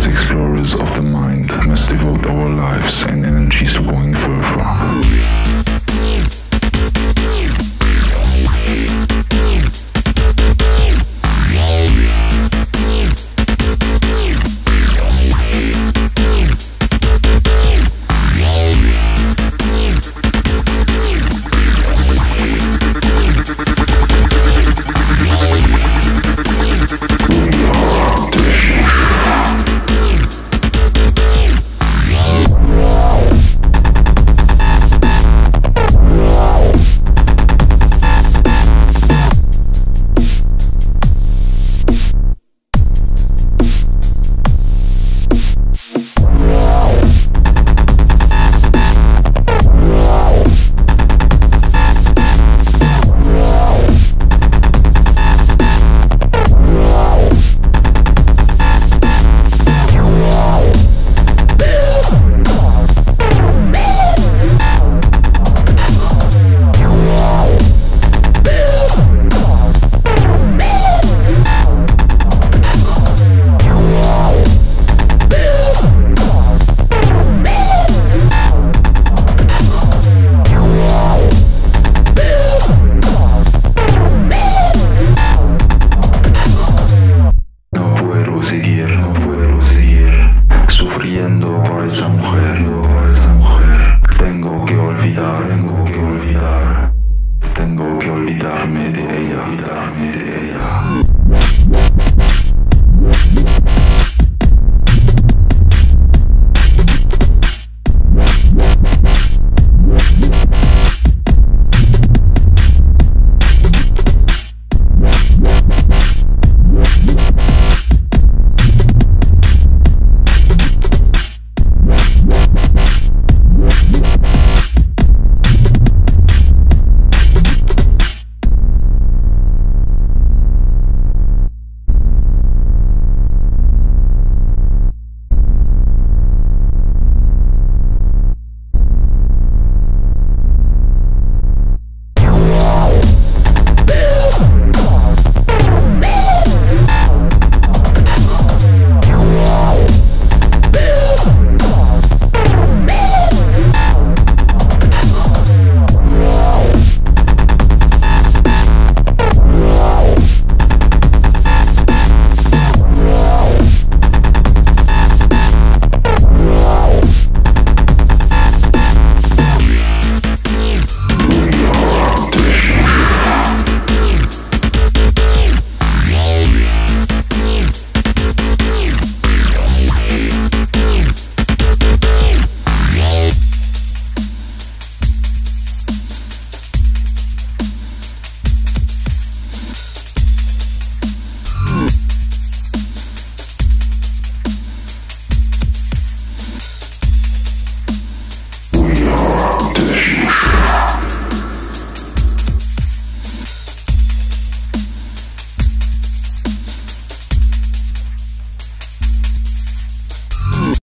as explorers of the mind, must devote our lives and energies to going further. cuando